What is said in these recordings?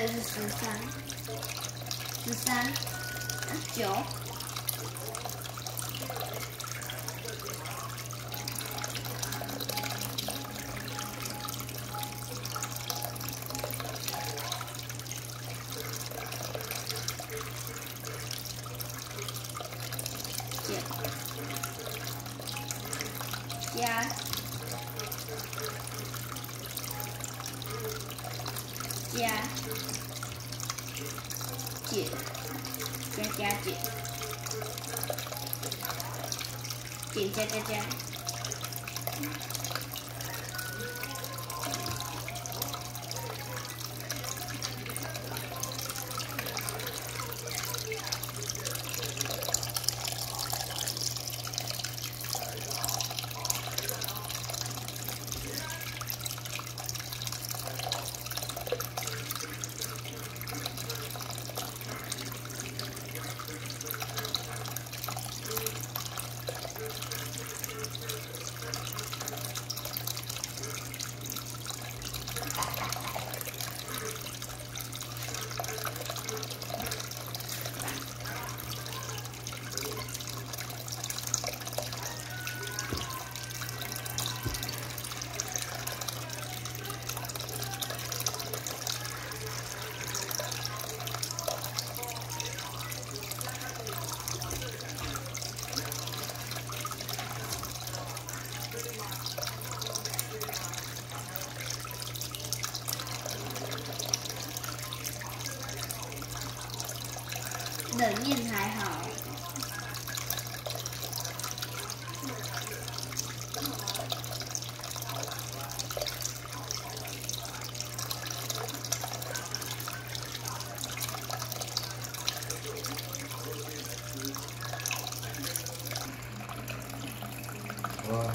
这里是十三，十三，九，减，加，减，加加减，减加加加，冷面还好。哇，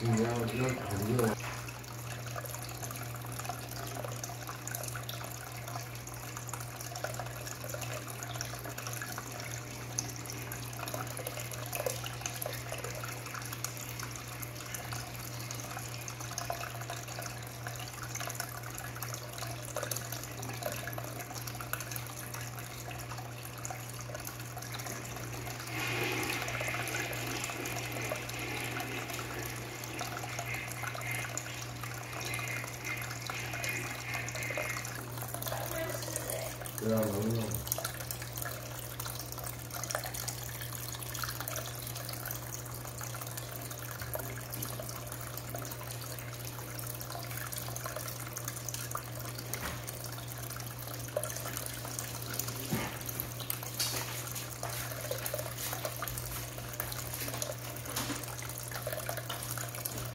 你要要很 Ra ngủ!